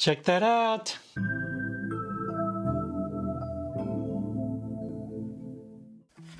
Check that out.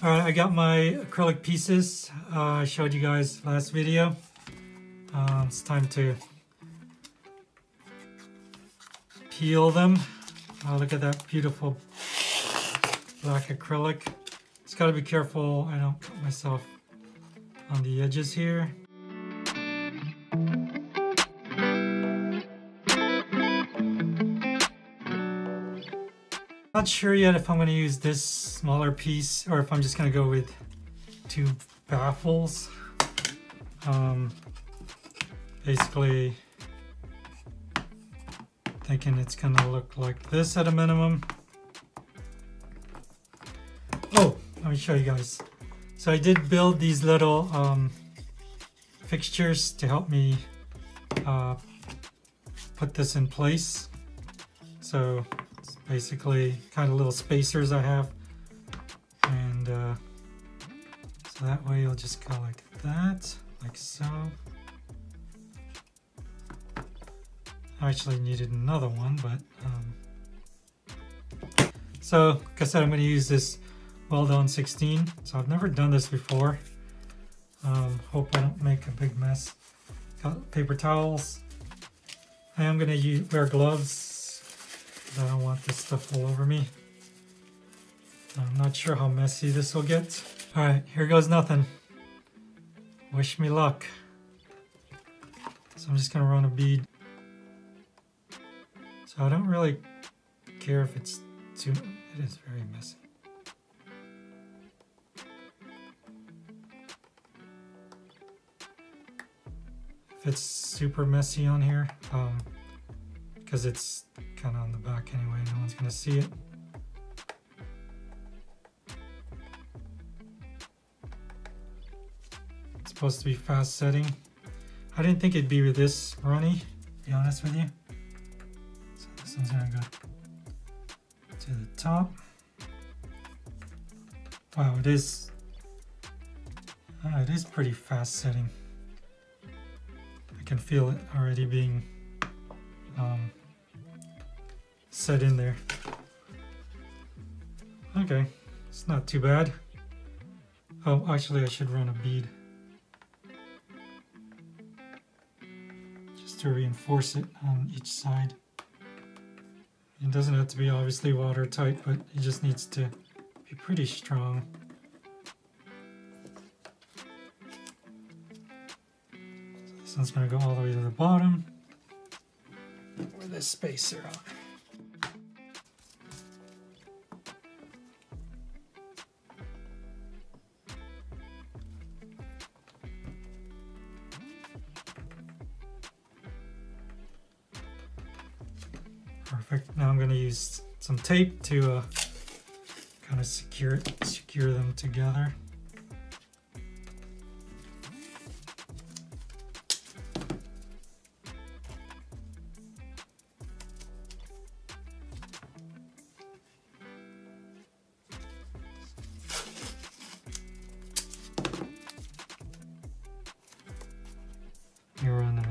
All right, I got my acrylic pieces uh, I showed you guys last video. Uh, it's time to peel them. Oh, look at that beautiful black acrylic. Just gotta be careful I don't cut myself on the edges here. Not sure yet if I'm going to use this smaller piece or if I'm just going to go with two baffles. Um, basically, thinking it's going to look like this at a minimum. Oh, let me show you guys. So I did build these little um, fixtures to help me uh, put this in place. So basically kind of little spacers I have. And uh, so that way you'll just go like that, like so. I actually needed another one, but um, so like I said, I'm going to use this Weld-On 16. So I've never done this before. Um, hope I don't make a big mess. Got paper towels. I am going to wear gloves I don't want this stuff all over me. I'm not sure how messy this will get. Alright, here goes nothing. Wish me luck. So I'm just gonna run a bead. So I don't really care if it's too, it is very messy. If it's super messy on here, um, because it's kind of on the back anyway, no one's to see it. It's supposed to be fast setting. I didn't think it'd be with this runny, to be honest with you. So this one's to go to the top. Wow, it is, uh, it is pretty fast setting. I can feel it already being um, set in there. Okay, it's not too bad. Oh, actually I should run a bead. Just to reinforce it on each side. It doesn't have to be obviously watertight, but it just needs to be pretty strong. So this one's going to go all the way to the bottom where this spacer on. Perfect. Now I'm going to use some tape to uh, kind of secure secure them together. You run uh,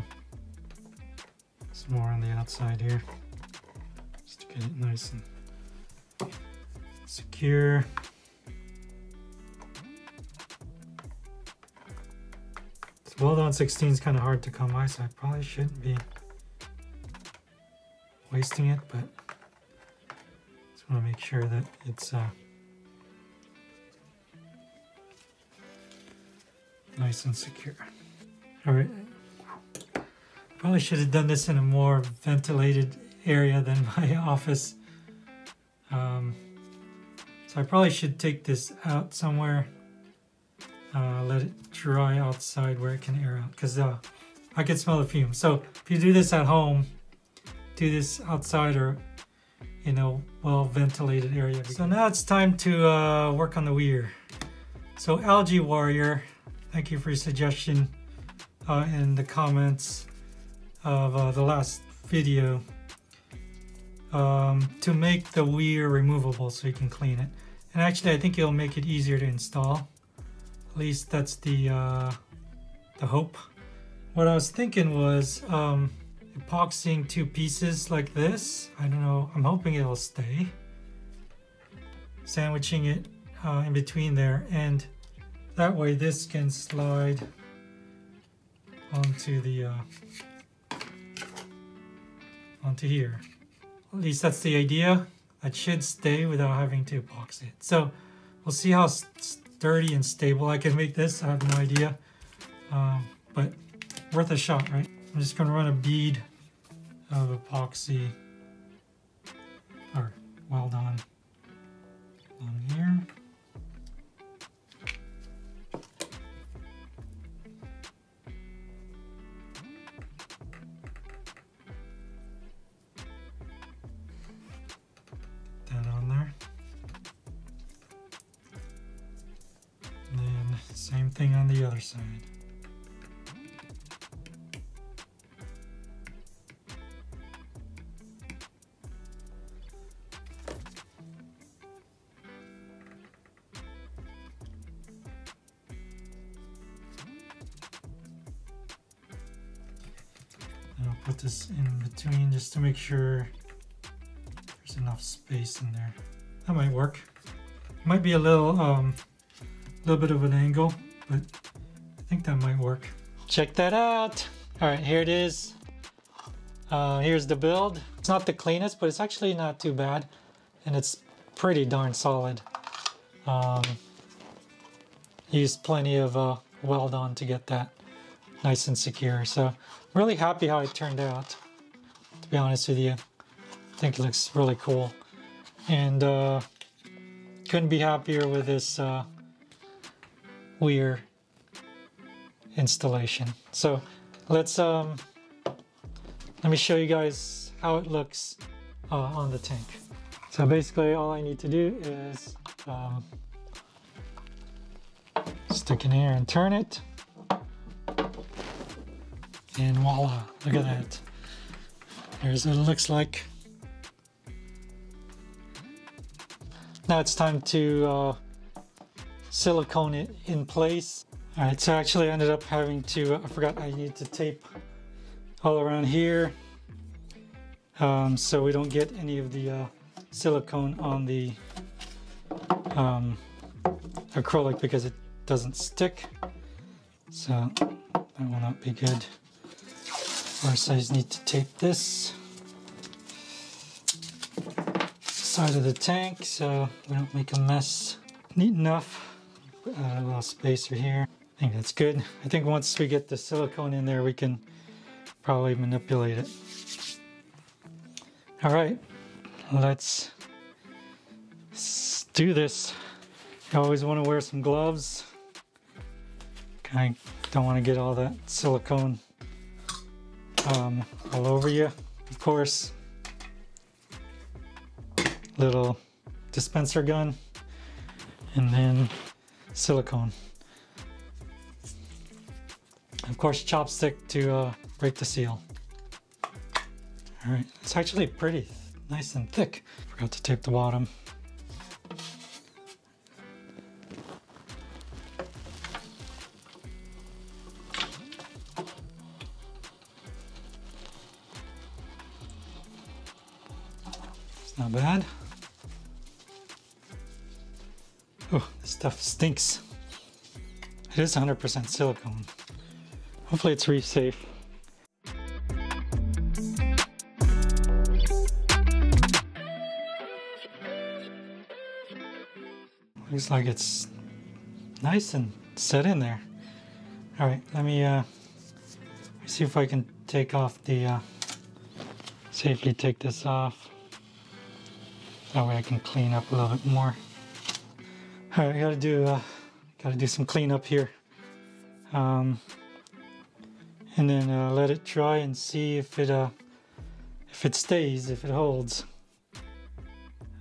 some more on the outside here it nice and secure. This Weld-On 16 is kind of hard to come by, so I probably shouldn't be wasting it, but just want to make sure that it's uh, nice and secure. All right. Probably should have done this in a more ventilated area than my office. Um, so I probably should take this out somewhere. Uh, let it dry outside where it can air out because uh, I can smell the fumes. So if you do this at home, do this outside or in a well ventilated area. So now it's time to uh, work on the weir. So Algae Warrior, thank you for your suggestion uh, in the comments of uh, the last video um, to make the weir removable so you can clean it. And actually I think it'll make it easier to install. At least that's the, uh, the hope. What I was thinking was um, epoxying two pieces like this. I don't know, I'm hoping it'll stay. Sandwiching it uh, in between there and that way this can slide onto the uh, onto here. At least that's the idea. That should stay without having to epoxy it. So we'll see how sturdy and stable I can make this. I have no idea, um, but worth a shot, right? I'm just gonna run a bead of epoxy or weld on on same thing on the other side. And I'll put this in between just to make sure there's enough space in there. That might work. Might be a little, um, little bit of an angle, but I think that might work. Check that out. All right, here it is. Uh, here's the build. It's not the cleanest, but it's actually not too bad. And it's pretty darn solid. Um, used plenty of uh, weld on to get that nice and secure. So really happy how it turned out, to be honest with you. I think it looks really cool. And uh, couldn't be happier with this uh, Weir installation. So let's um, let me show you guys how it looks uh, on the tank. So basically all I need to do is um, stick in here and turn it and voila, look at that. Here's what it looks like. Now it's time to uh, silicone it in place. All right, so actually I ended up having to, I forgot I need to tape all around here um, so we don't get any of the uh, silicone on the um, acrylic because it doesn't stick. So that will not be good. Course, I just need to tape this side of the tank so we don't make a mess. Neat enough. A little spacer here. I think that's good. I think once we get the silicone in there, we can probably manipulate it. All right, let's do this. You always want to wear some gloves. I don't want to get all that silicone um, all over you. Of course, little dispenser gun and then silicone. Of course, chopstick to uh, break the seal. All right, it's actually pretty nice and thick. Forgot to tape the bottom. It's not bad. Oh, this stuff stinks. It is 100% silicone. Hopefully it's reef safe. Looks like it's nice and set in there. All right, let me uh, see if I can take off the, uh, safely take this off. That way I can clean up a little bit more. All right, I gotta do, uh, gotta do some cleanup here. Um, and then uh, let it dry and see if it, uh, if it stays, if it holds.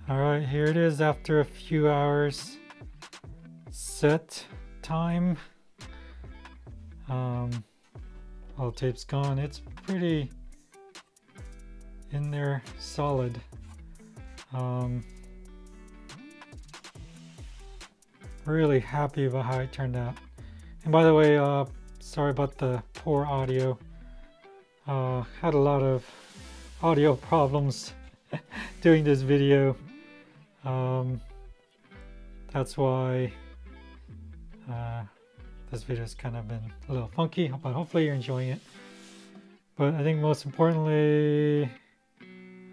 All right, here it is after a few hours. Set time. Um, all tape's gone. It's pretty in there solid. Um, really happy about how it turned out. And by the way, uh, sorry about the poor audio. uh, had a lot of audio problems doing this video. Um, that's why uh, this video has kind of been a little funky, but hopefully you're enjoying it. But I think most importantly,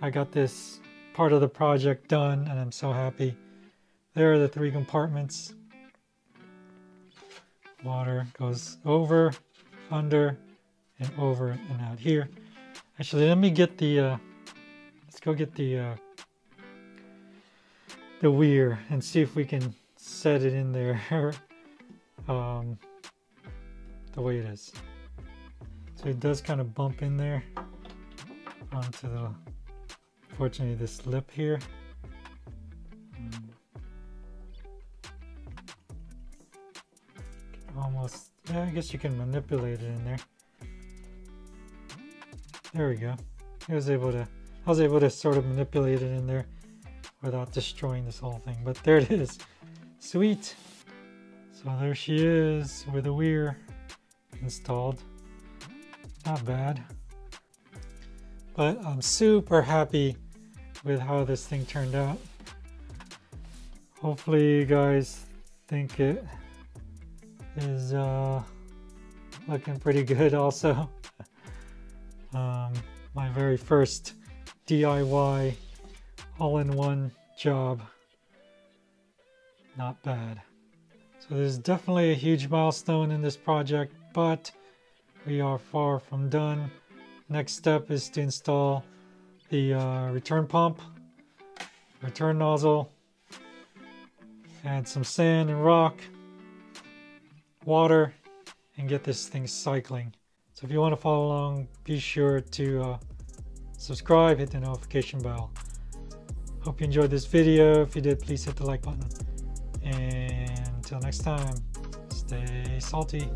I got this part of the project done and I'm so happy. There are the three compartments. Water goes over, under, and over and out here. Actually, let me get the, uh, let's go get the, uh, the weir and see if we can set it in there um, the way it is. So it does kind of bump in there onto the, fortunately this lip here. Um, almost, yeah, I guess you can manipulate it in there. There we go. I was able to, I was able to sort of manipulate it in there without destroying this whole thing. But there it is. Sweet. So there she is with the weir installed. Not bad. But I'm super happy with how this thing turned out. Hopefully you guys think it is uh, looking pretty good also. Um, my very first DIY all-in-one job. Not bad. So there's definitely a huge milestone in this project, but we are far from done. Next step is to install the uh, return pump, return nozzle, add some sand and rock, water, and get this thing cycling. So if you want to follow along, be sure to uh, subscribe, hit the notification bell. Hope you enjoyed this video. If you did, please hit the like button. And until next time, stay salty.